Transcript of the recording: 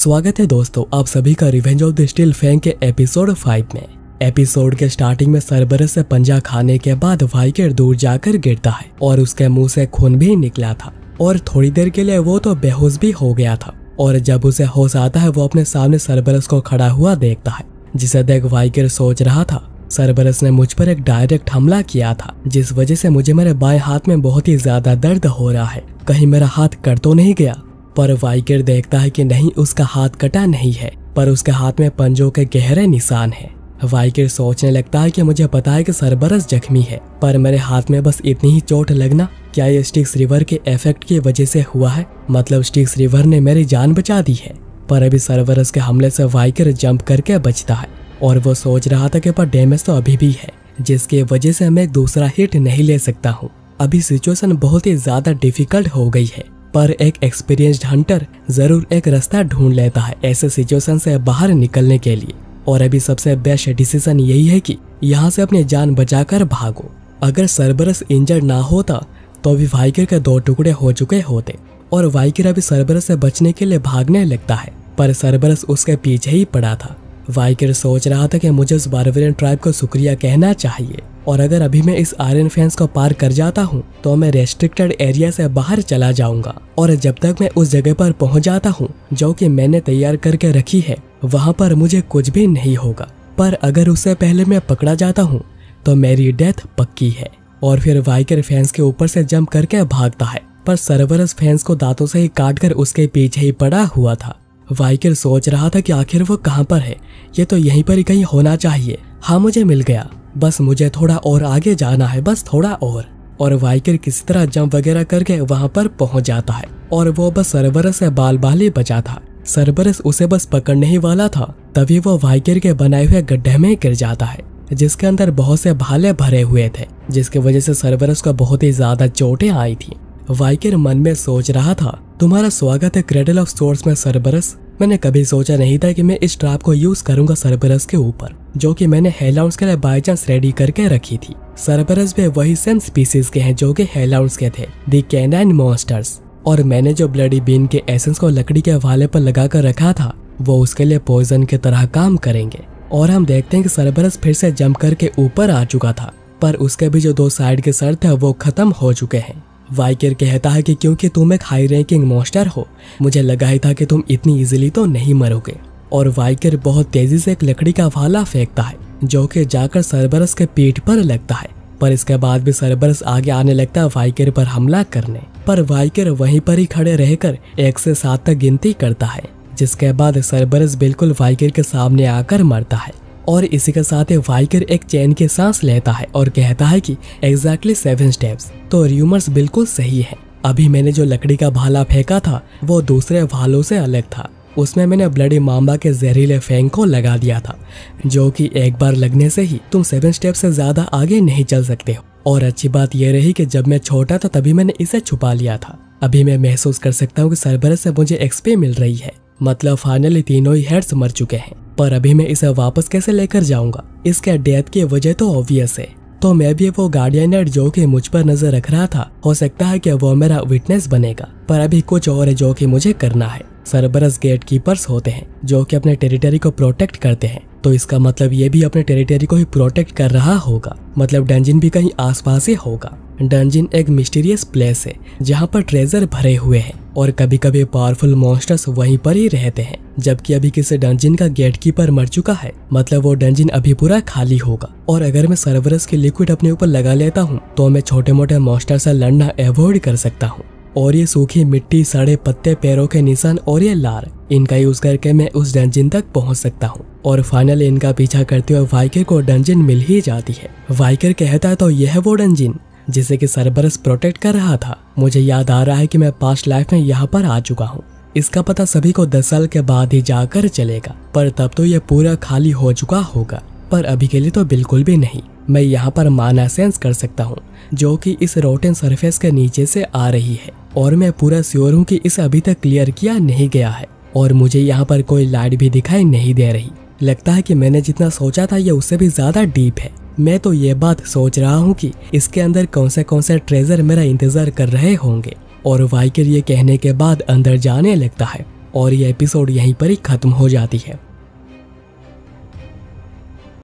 स्वागत है दोस्तों आप सभी का revenge of the steel fang के एपिसोड फाइव में। एपिसोड के स्टार्टिंग में सरबरस से पंजा खाने के बाद वाइकर दूर जाकर गिरता है और उसके मुँह से खून भी निकला था। और थोड़ी देर के लिए वो तो बेहोश भी हो गया था। और जब उसे होश आता है, वो अपने सामने सरबरस को खड़ा हुआ देखता है, जिसे देख वाइकर सोच रहा था। सरबरस ने मुझ पर एक डायरेक्ट हमला किया था, जिस वजह से मुझे मेरे बाएँ हाथ में बहुत ही ज़्यादा दर्द हो रहा है। कहीं मेरा हाथ कट तो नहीं गया? पर वाइकर देखता है कि नहीं, उसका हाथ कटा नहीं है, पर उसके हाथ में पंजों के गहरे निशान है। वाइकर सोचने लगता है कि मुझे पता है कि सरबरस जख्मी है, पर मेरे हाथ में बस इतनी ही चोट लगना, क्या ये स्टिक्स रिवर के इफ़ेक्ट की वजह से हुआ है? मतलब स्टिक्स रिवर ने मेरी जान बचा दी है। पर अभी सरबरस के हमले से वाइकर जंप करके बचता है, और वो सोच रहा था कि पर डैमेज तो अभी भी है, जिसके वजह से मैं दूसरा हिट नहीं ले सकता हूँ। अभी सिचुएशन बहुत ही ज़्यादा डिफ़िकल्ट हो गई है। पर एक एक्सपीरियंस्ड हंटर ज़रूर एक रास्ता ढूंढ लेता है ऐसे सिचुएशन से बाहर निकलने के लिए। और अभी सबसे बेस्ट डिसीज़न यही है कि यहाँ से अपनी जान बचाकर भागो। अगर सरबरस इंजर्ड ना होता तो अभी वाइकर के दो टुकड़े हो चुके होते और वाइकर अभी सरबरस से बचने के लिए भागने लगता है। पर सरबरस उसके पीछे ही पड़ा था। वाइकर सोच रहा था कि मुझे उस बारबेरियन ट्राइब को शुक्रिया कहना चाहिए। और अगर अभी मैं इस आयरन फेंस को पार कर जाता हूँ तो मैं रेस्ट्रिक्टेड एरिया से बाहर चला जाऊँगा। और जब तक मैं उस जगह पर पहुँच जाता हूँ, जो कि मैंने तैयार करके रखी है, वहाँ पर मुझे कुछ भी नहीं होगा। पर अगर उससे पहले मैं पकड़ा जाता हूँ तो मेरी डेथ पक्की है। और फिर वाइकर फैंस के ऊपर से जंप करके भागता है। पर सरवरस फैंस को दांतों से ही काट कर उसके पीछे ही पड़ा हुआ था। वाइकर सोच रहा था कि आखिर वो कहाँ पर है? ये तो यहीं पर ही कहीं होना चाहिए। हाँ मुझे मिल गया। बस मुझे थोड़ा और आगे जाना है, बस थोड़ा और। और वाइकर किसी तरह जंप वगैरह करके वहाँ पर पहुँच जाता है। और वो बस सरबरस से बाल बाल बचा था। सरबरस उसे बस पकड़ने ही वाला था। तभी वो वाइकर के बनाए हुए गड्ढे में गिर जाता है, जिसके अंदर बहुत से भाले भरे हुए थे, जिसकी वजह से सरबरस को बहुत ही ज़्यादा चोटें आई थी। वाइकर मन में सोच रहा था, तुम्हारा स्वागत है क्रेडल ऑफ़ स्टोर्स में सरबरस। मैंने कभी सोचा नहीं था कि मैं इस ट्रैप को यूज़ करूँगा सरबरस के ऊपर, जो कि मैंने हेलाउंड्स के लिए बाई चांस रेडी करके रखी थी। सरबरस भी वही सेम स्पीसीज के हैं जो कि हेलाउंड्स के थे दी कैनाइन मॉन्स्टर्स और मैंने जो ब्लडी बीन के एसेंस को लकड़ी के वाले पर लगा कर रखा था, वो उसके लिए पॉइजन की तरह काम करेंगे। और हम देखते हैं कि सरबरस फिर से जंप करके ऊपर आ चुका था, पर उसके भी जो दो साइड के सर थे, वो खत्म हो चुके हैं। वाइकर कहता है कि क्योंकि तुम एक हाई रैंकिंग मोस्टर हो, मुझे लगा ही था कि तुम इतनी इजीली तो नहीं मरोगे। और वाइकर बहुत तेज़ी से एक लकड़ी का भाला फेंकता है, जो कि जाकर सरबरस के पीठ पर लगता है। पर इसके बाद भी सरबरस आगे आने लगता है वाइकर पर हमला करने। पर वाइकर वहीं पर ही खड़े रहकर एक से सात तक गिनती करता है, जिसके बाद सरबरस बिल्कुल वाइकर के सामने आकर मरता है। और इसी के साथ वाइकर एक चैन के सांस लेता है और कहता है कि एग्जैक्टली सेवन स्टेप्स तो र्यूमर्स बिल्कुल सही है। अभी मैंने जो लकड़ी का भाला फेंका था, वो दूसरे भालों से अलग था। उसमें मैंने ब्लडी मामा के जहरीले फैंग को लगा दिया था, जो कि एक बार लगने से ही तुम सेवन स्टेप से ज़्यादा आगे नहीं चल सकते हो। और अच्छी बात यह रही कि जब मैं छोटा था, तभी मैंने इसे छुपा लिया था। अभी मैं महसूस कर सकता हूँ कि सरबरस से मुझे एक्सपे मिल रही है। मतलब फाइनली तीनों ही हेड्स मर चुके हैं। पर अभी मैं इसे वापस कैसे लेकर जाऊँगा? इसके डेथ की वजह तो ऑब्वियस है। तो मैं भी वो गार्डियन जो कि मुझ पर नज़र रख रहा था, हो सकता है कि वो मेरा विटनेस बनेगा। पर अभी कुछ और है जो कि मुझे करना है। सरबरस गेट कीपर्स होते हैं, जो कि अपने टेरिटरी को प्रोटेक्ट करते हैं। तो इसका मतलब ये भी अपने टेरिटरी को ही प्रोटेक्ट कर रहा होगा। मतलब डंजिन भी कहीं आसपास ही होगा। डंजिन एक मिस्टीरियस प्लेस है, जहाँ पर ट्रेजर भरे हुए हैं और कभी कभी पावरफुल मॉन्स्टर्स वहीं पर ही रहते हैं। जबकि अभी किसी डंजिन का गेट कीपर मर चुका है मतलब वो डंजिन अभी पूरा खाली होगा। और अगर मैं सर्वरस की लिक्विड अपने ऊपर लगा लेता हूँ तो मैं छोटे मोटे मॉन्स्टर से लड़ना अवॉइड कर सकता हूँ। और ये सूखी मिट्टी, सड़े पत्ते, पैरों के निशान और ये लार, इनका यूज़ करके मैं उस डंजिन तक पहुँच सकता हूँ। और फाइनली इनका पीछा करते हुए वाइकर को डंजिन मिल ही जाती है। वाइकर कहता है तो यह वो डंजिन जिसे कि सरबरस प्रोटेक्ट कर रहा था। मुझे याद आ रहा है कि मैं पास्ट लाइफ में यहाँ पर आ चुका हूँ। इसका पता सभी को दस साल के बाद ही जाकर चलेगा। पर तब तो यह पूरा खाली हो चुका होगा। पर अभी के लिए तो बिल्कुल भी नहीं। मैं यहाँ पर माना सेंस कर सकता हूँ, जो कि इस रोटेन सरफेस के नीचे से आ रही है। और मैं पूरा श्योर हूँ कि इसे अभी तक क्लियर किया नहीं गया है। और मुझे यहाँ पर कोई लाइट भी दिखाई नहीं दे रही। लगता है कि मैंने जितना सोचा था यह उससे भी ज़्यादा डीप है। मैं तो ये बात सोच रहा हूँ कि इसके अंदर कौन से कौन से ट्रेजर मेरा इंतज़ार कर रहे होंगे। और वाइकर ये कहने के बाद अंदर जाने लगता है और ये एपिसोड यहीं पर ही खत्म हो जाती है।